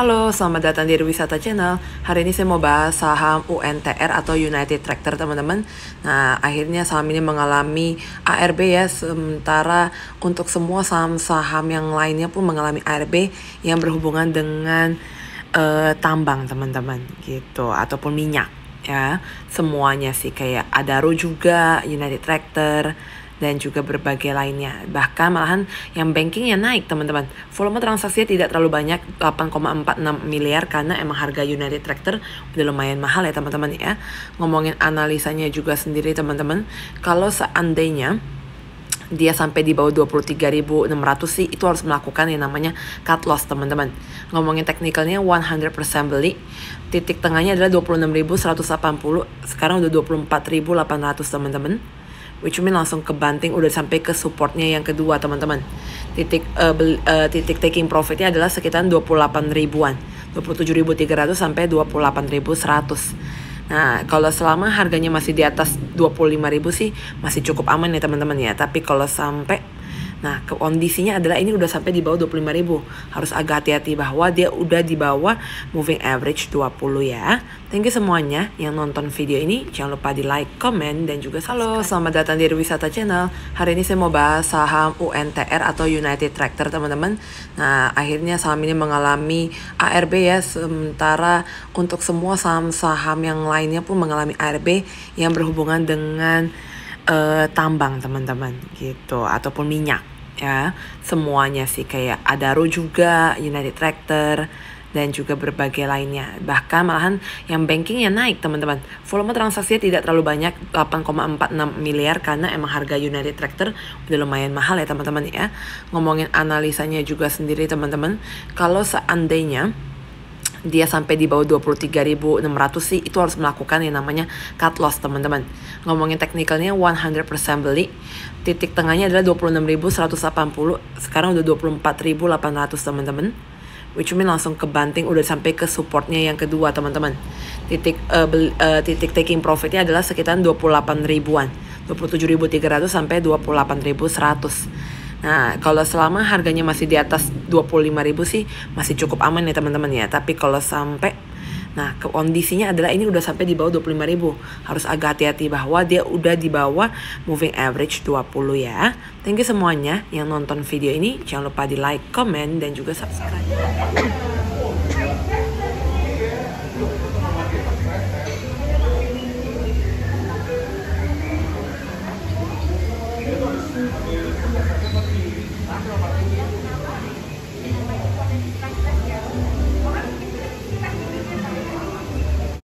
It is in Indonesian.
Halo, selamat datang di Wisata Channel. Hari ini saya mau bahas saham UNTR atau United Tractor, teman-teman. Nah, akhirnya saham ini mengalami ARB ya, sementara untuk semua saham-saham yang lainnya pun mengalami ARB yang berhubungan dengan uh, tambang, teman-teman, gitu, ataupun minyak ya. Semuanya sih kayak Adaro juga, United Tractor, dan juga berbagai lainnya. Bahkan malahan yang bankingnya naik teman-teman. Volume transaksinya tidak terlalu banyak 8,46 miliar karena emang harga United Tractor udah lumayan mahal ya teman-teman ya. Ngomongin analisanya juga sendiri teman-teman. Kalau seandainya dia sampai di bawah 23.600 sih itu harus melakukan yang namanya cut loss teman-teman ngomongin teknikalnya 100% beli titik tengahnya adalah 26.180 sekarang udah 24.800 teman-teman which mean langsung ke banting udah sampai ke supportnya yang kedua teman-teman. Titik uh, bel, uh, titik taking profitnya adalah sekitar 28 ribuan. 27.300 sampai 28.100 Nah, kalau selama harganya masih di atas 25.000 sih masih cukup aman ya teman-teman ya. Tapi kalau sampai Nah, kondisinya adalah ini udah sampai di bawah 25 ribu. Harus agak hati-hati bahwa dia udah di bawah moving average 20 ya. Thank you semuanya yang nonton video ini. Jangan lupa di like, comment, dan juga Halo, selamat datang di Wisata Channel. Hari ini saya mau bahas saham UNTR atau United Tractor teman-teman. Nah, akhirnya saham ini mengalami ARB ya. Sementara untuk semua saham-saham yang lainnya pun mengalami ARB yang berhubungan dengan uh, tambang teman-teman gitu ataupun minyak ya semuanya sih kayak Adaro juga United Tractor dan juga berbagai lainnya. Bahkan malahan yang bankingnya naik teman-teman. Volume transaksinya tidak terlalu banyak 8,46 miliar karena emang harga United Tractor udah lumayan mahal ya teman-teman ya. Ngomongin analisanya juga sendiri teman-teman. Kalau seandainya dia sampai di bawah 23.600 sih itu harus melakukan yang namanya cut loss teman-teman ngomongin teknikalnya 100% beli. Titik tengahnya adalah 26.180 sekarang udah 24.800 teman-teman. Which mean langsung ke banting udah sampai ke supportnya yang kedua teman-teman. Titik uh, beli, uh, titik taking profitnya adalah sekitar 28 ribuan. 27.300 sampai 28.100 Nah, kalau selama harganya masih di atas 25.000 sih masih cukup aman ya teman-teman ya. Tapi kalau sampai Nah, kondisinya adalah ini udah sampai di bawah 25.000. Harus agak hati-hati bahwa dia udah di bawah moving average 20 ya. Thank you semuanya yang nonton video ini. Jangan lupa di like, comment, dan juga subscribe.